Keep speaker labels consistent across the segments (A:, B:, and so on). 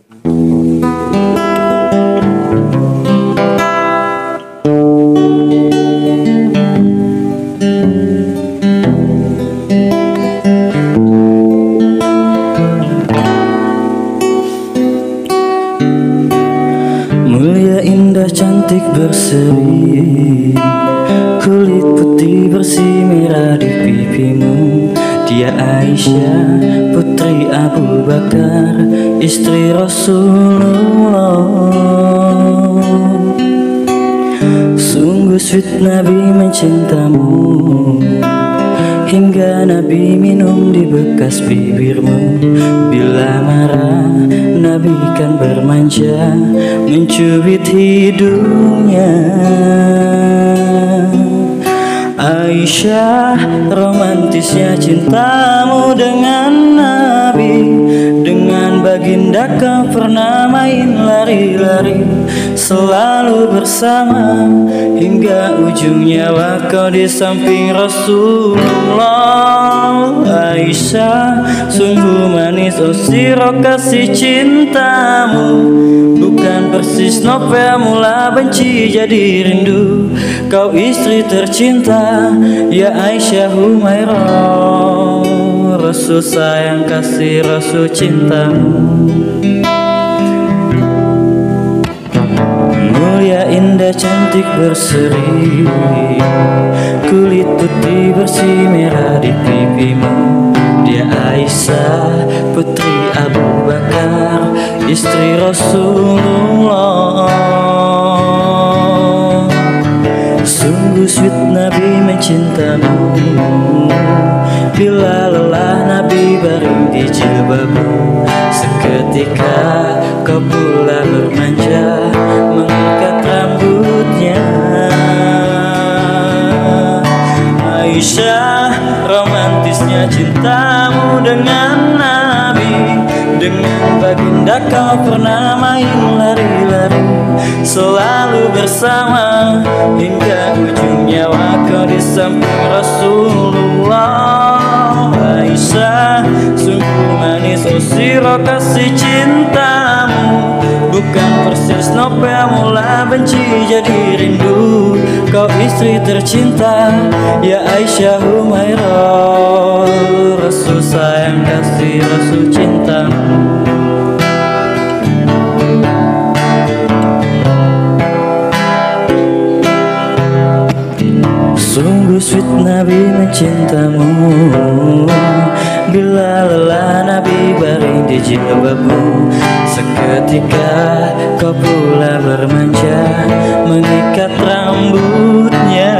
A: Mulia indah cantik berseri. Kulit putih bersih merah di pipimu. Dia Aisyah putri Abu Bakar Istri Rasulullah. Sungguh sweet Nabi mencintamu. Hingga Nabi minum di bekas bibirmu. Bila marah Nabi kan bermanja Mencubit hidungnya. Aisyah romantisnya cintamu dengan Baginda kau pernah main lari-lari Selalu bersama. Hingga ujung nyawa kau di samping Rasulullah. Aisyah sungguh manis oh siro kasih cintamu. Bukan persis novel mula benci jadi rindu. Kau istri tercinta ya Aisyah Humairah Rasul sayang kasih Rasul cintamu Mulia indah cantik berseri. Kulit putih bersih merah di pipimu. Dia Aisyah putri Abu Bakar Istri Rasulullah. Sungguh sweet Nabi mencintamu. Bila baring di jilbabmu Seketika kau pula bermanja Mengikat rambutnya. Aisyah romantisnya cintamu dengan Nabi. Dengan baginda kau pernah main lari-lari. Selalu bersama hingga ujung nyawa kau di samping Rasulullah Aisyah sungguh manis oh siro kasih cintamu. Bukan persis novel mula benci jadi rindu. Kau istri tercinta ya Aisyah Humairah. Rasul sayang kasih Rasul cintamu. Sungguh sweet Nabi mencintamu Bila lelah Nabi baring di jilbabmu Seketika kau pula bermanja Mengikat rambutnya.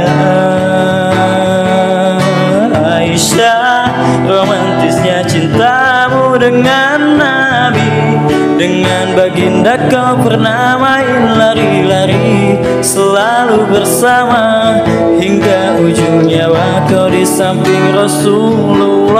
A: Aisyah romantisnya cintamu dengan Nabi Dengan baginda kau pernah main lari-lari Selalu bersama hingga ujung kau di samping Rasulullah.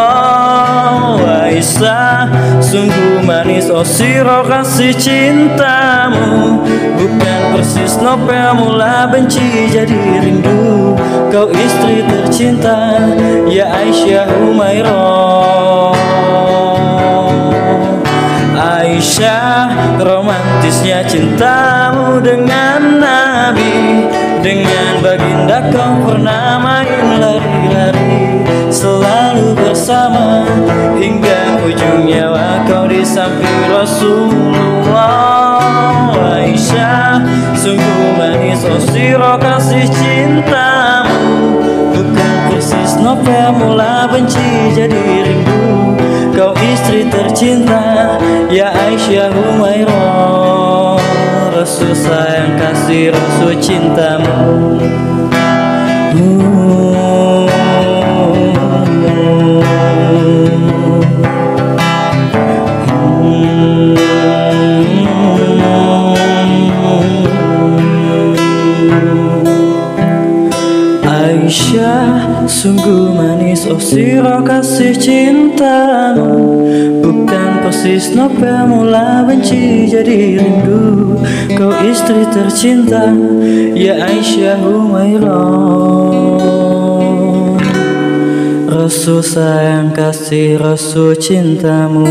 A: Aisyah sungguh manis. Oh siro kasih cintamu. Bukan persis novel mula benci jadi rindu. Kau istri tercinta ya Aisyah Humairah. Aisyah romantisnya cintamu dengan Nabi. Dengan baginda kau pernah main bersama. Hingga ujung nyawa kau di samping Rasulullah Aisyah. Sungguh manis oh siro kasih cintamu. Bukan persis novel mula benci jadi rindu. Kau istri tercinta Ya Aisyah Humairah. Rasul sayang kasih Rasul cintamu sungguh manis oh siro kasih cintamu. Bukan persis novel mula benci jadi rindu. Kau istri tercinta ya Aisyah Humairah. Rasul sayang kasih Rasul cintamu